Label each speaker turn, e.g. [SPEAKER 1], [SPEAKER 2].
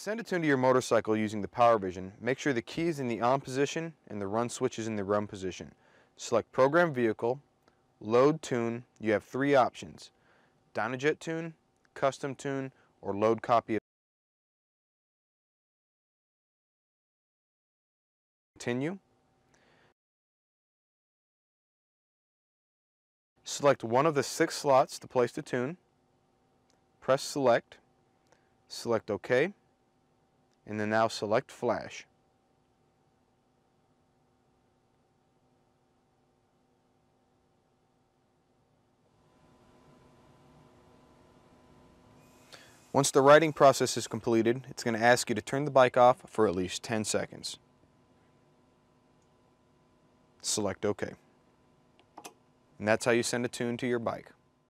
[SPEAKER 1] send a tune to your motorcycle using the PowerVision, make sure the key is in the on position and the run switch is in the run position. Select Program Vehicle, Load Tune. You have three options, Dynojet Tune, Custom Tune, or Load Copy. Continue. Select one of the six slots to place the tune. Press Select. Select OK. And then now select Flash. Once the writing process is completed, it's going to ask you to turn the bike off for at least 10 seconds. Select OK. And that's how you send a tune to your bike.